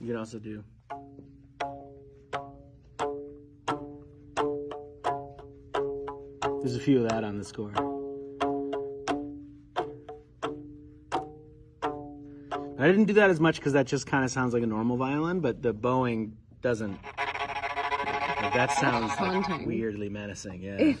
You could also do. There's a few of that on the score. I didn't do that as much because that just kind of sounds like a normal violin, but the bowing doesn't. Like, that sounds like weirdly menacing. Yeah.